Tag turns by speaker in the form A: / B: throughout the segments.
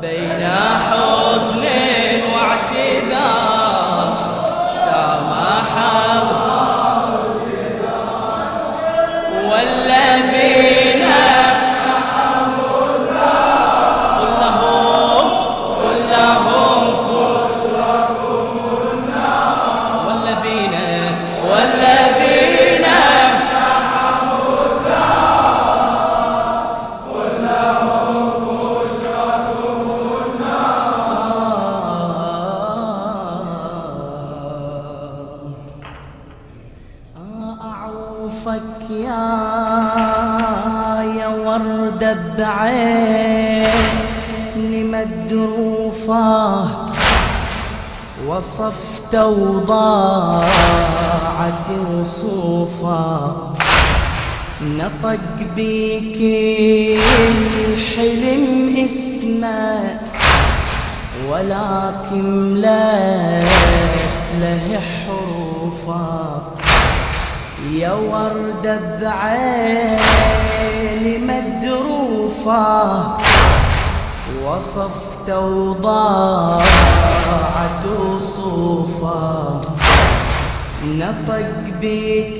A: بين بعين مدروفة وصفت وضاعت وصوفا نطق بيك الحلم اسمه ولكن لا له حروفا يا وردة بعين مدروفة وصفت وضاعت وصوفا نطق بيك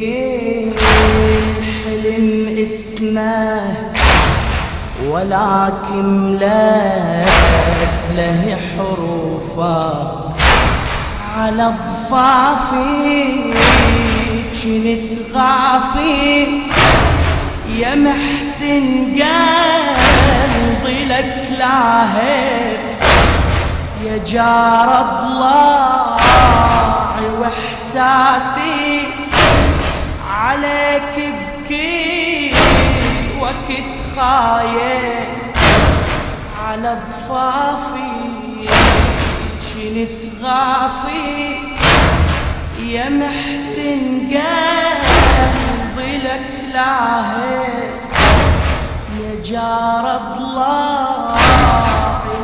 A: الحلم اسمه ولكن لا له حروفا على ضفافي كنت غافي يا محسن قلبي لك لاهف يا جار ضلاعي وإحساسي عليك بكي وقت خايف. على ضفافي كنت غافي. يا محسن قلبي لك لاهف يا جار ضلاعي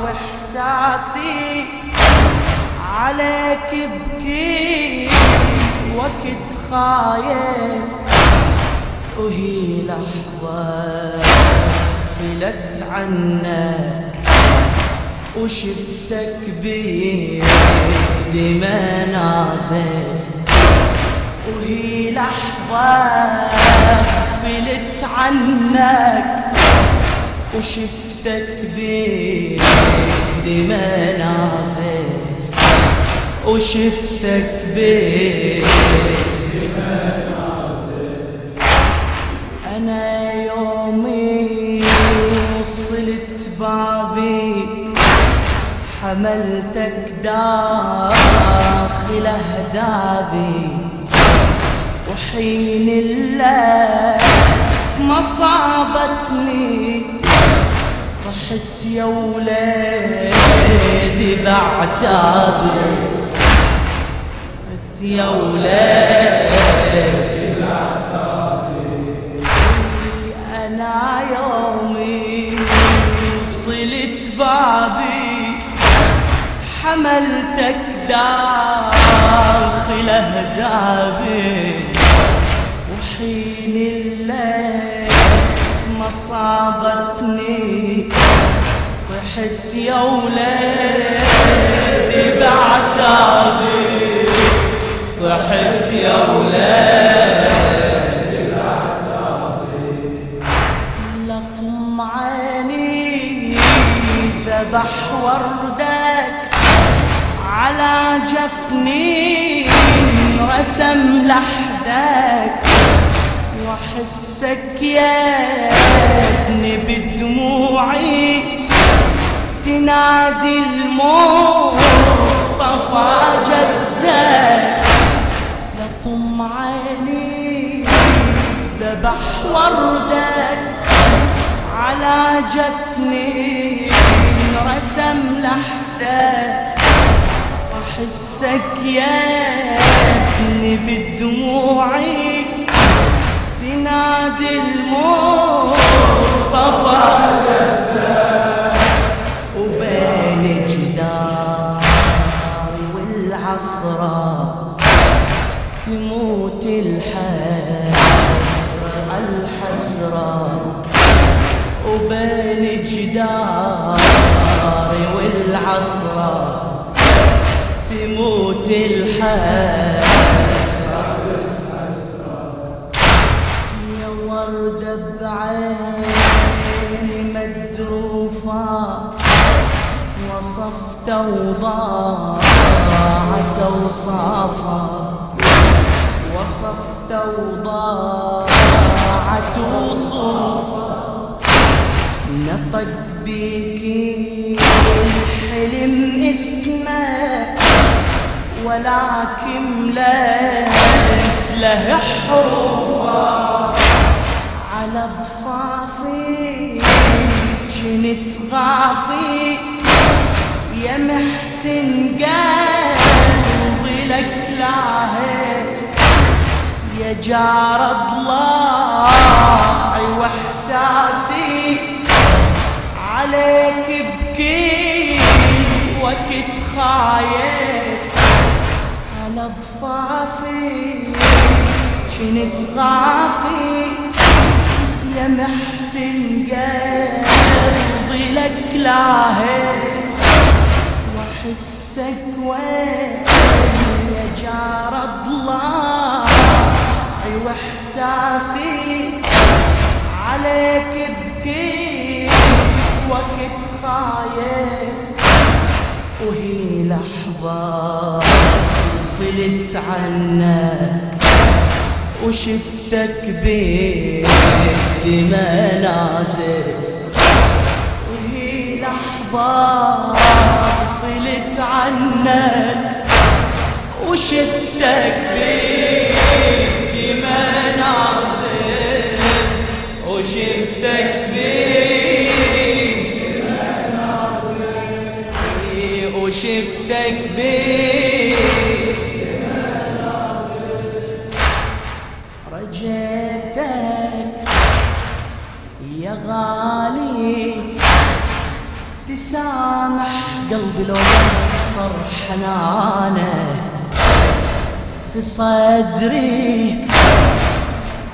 A: وإحساسي عليك بكي وقت خايف. وهي لحظة فلت عنك وشفتك بيدي منازف وهي لحظة غفلت عنك وشفتك بيدي منازف وشفتك بيدي أنا يومي وصلت بابي حملتك داخل أهدابي. وحين الليل ما صابتني طحت يا وليدي بعتابي يا وليدي حملتك داخل أهدابي وحين الليل ما صابتني طحت يا وليدي بعتابي. طحت يا وليدي لطم عيني ذبح وردك على جفني رسم لحدك وأحسك يا ابني بدموعي تنادي المصطفى جدك لطم عيني ذبح وردك على جفني رسم لحدك واحسك يا ابني بدموعي تنادي المصطفى. وبين جداري والعصرة تموت الحسرة الحسرة. وبين جداري بالحسرة تموت الحسرة يا وردة بعيني مدروفة وصفت وضاعت اوصافها وصفت وضاعت وصوفها نطق بيكي ولكن مليت له حروفه على ضفافي جنت غافي. يا محسن قلبي لك لاهف يا جار ضلاعي وإحساسي عليك بكي وقت خايف على ضفافي جنت غافي يا محسن قلبي لك لاهف واحسك وين يا جار ضلاعي واحساسي عليك بكي وقت خايف. وهي لحظة فلت عنك وشفتك بالدماء نازف وهي لحظة غفلت عنك وشفتك بالدماء نازف وشفتك بالدماء نازف وشفتك بالدماء تسامح قلبي لو قصر حنانه. في صدري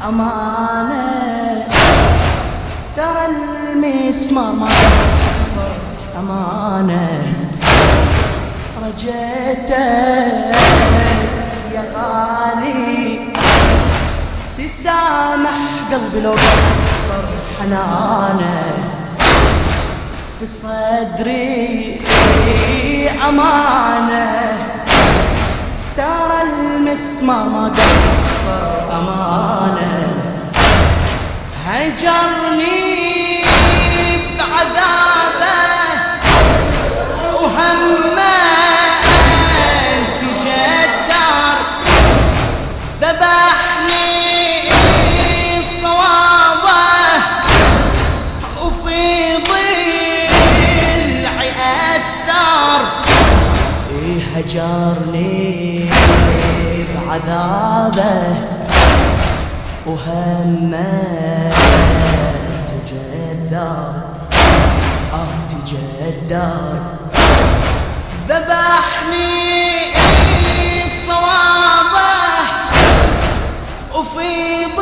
A: أمانة. ترى المسمار ما قصر أمانة. رجيتك يا غالي. تسامح قلبي لو قصر حنانه. في صدري أمانة. ترى المسمار ما قصر أمانة. هجرني وفي ضلعي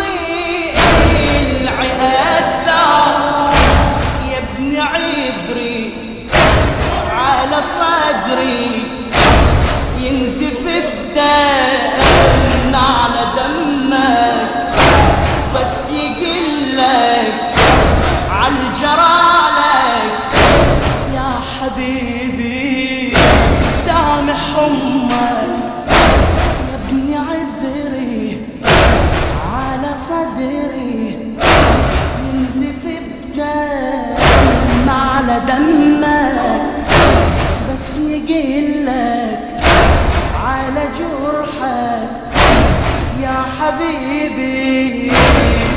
A: بس يقلك على جرحك. يا حبيبي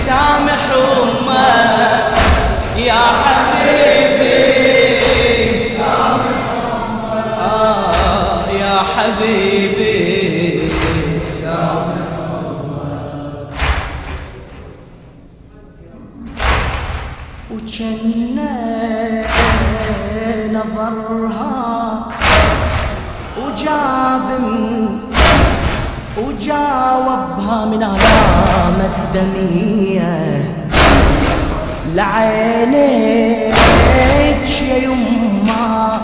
A: سامح أمك. يا حبيبي آه يا حبيبي. وجاوبها من علامة الدمية لعينيك يا يما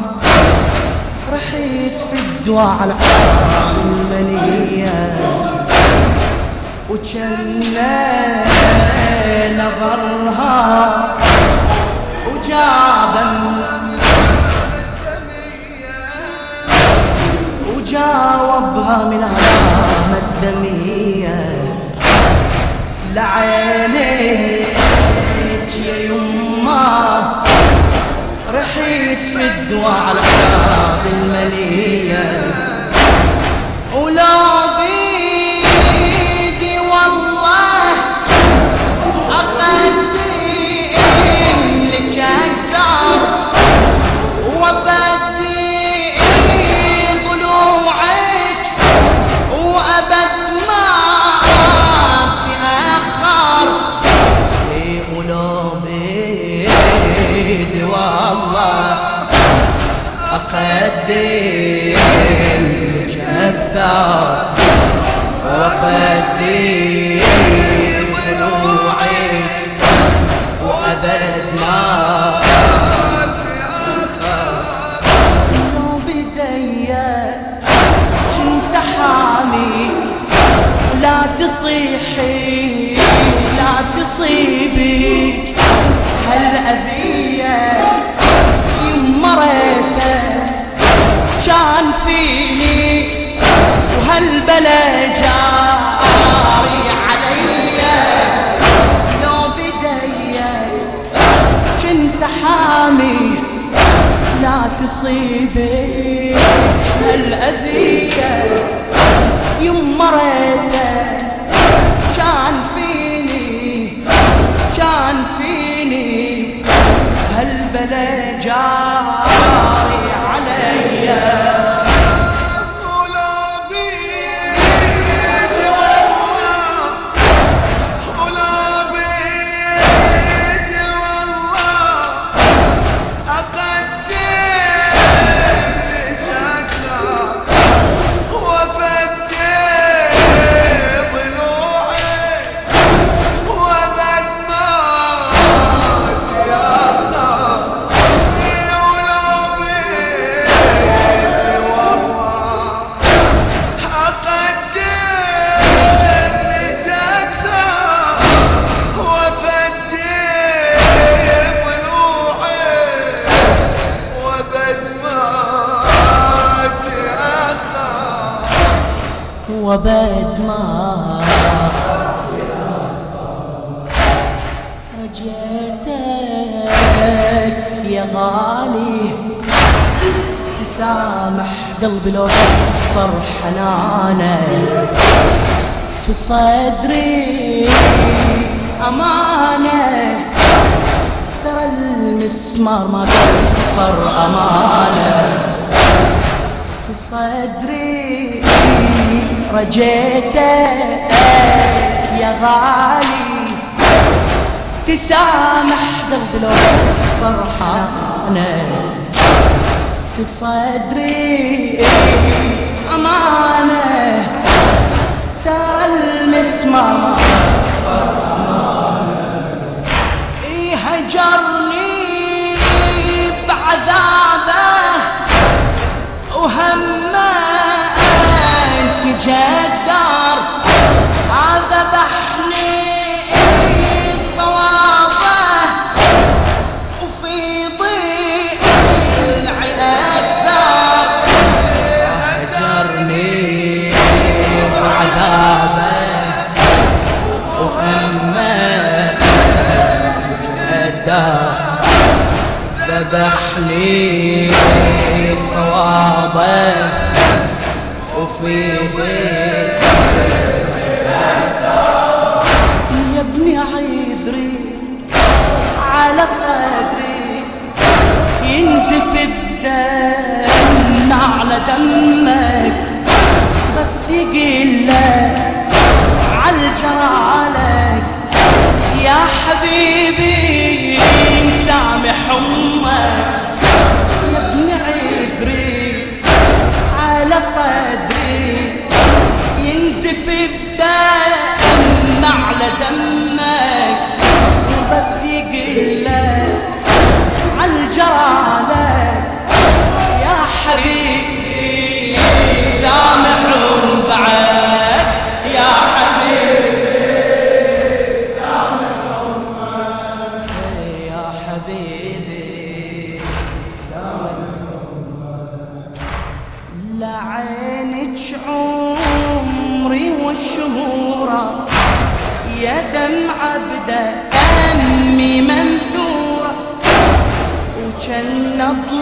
A: رحيت في الدواء على المنية. وجنة نظرها وجاب وجاوبها من علامة الدمية لعينيك يا يما رحيت في الدواء على باب المنية. ولو وهالبلا جاري عليا لو بديا كنت حامي لا تصيبك هالأذية تسامح قلبي لو قصر حنانك في صدري أمانة. ترى المسمار ما قصر أمانة. في صدري رجيتك يا غالي. تسامح قلبي لو قصر حنانك في صدري أمانة ترى المسمار. صوابه وفي ضيق يا ابني عذري على صدري ينزف الدم على دمك بس يقلك عالجرالك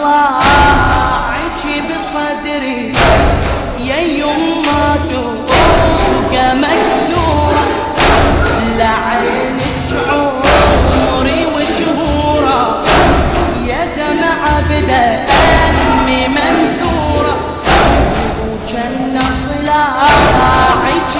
A: ضاعك بصدري يا يما تبقى مكسورة. لعين شعوري وشهورة يا دمع بدأ أمي منثورة. وجنة ضلاعك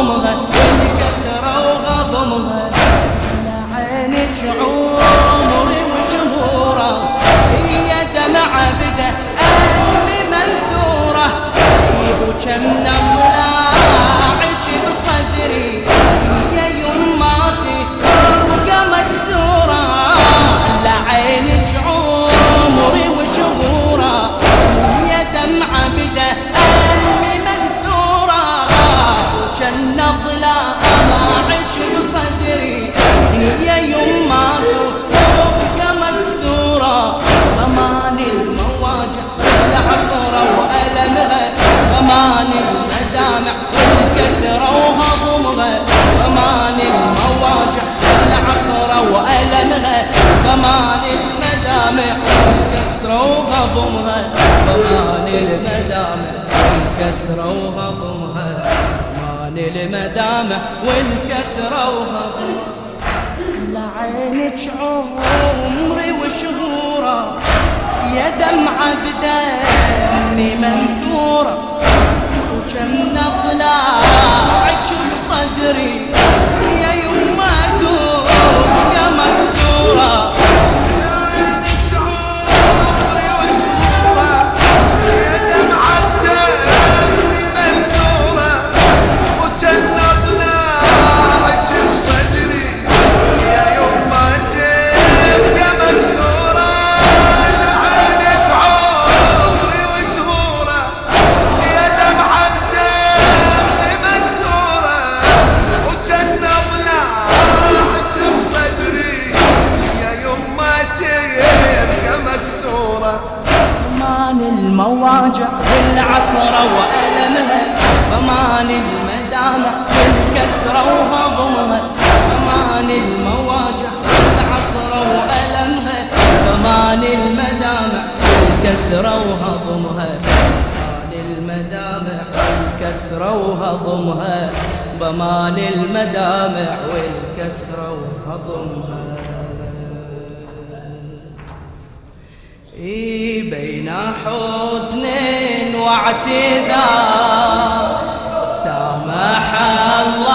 A: Một الكسرة وغضبها. مال المدامع والكسرة وغضبها. لعينك عمري وشهورة. يا دمعة بدمي منثورة. وكم نطلعك بصدري الكسرة وهضمها بمال المدامع والكسرة وهضمها. إيه بين حزن واعتذار سامح الله